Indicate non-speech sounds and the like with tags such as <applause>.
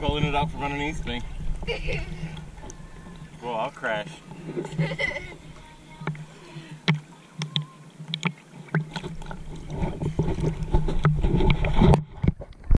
pulling it out from underneath me. <laughs> Well, I'll crash. <laughs>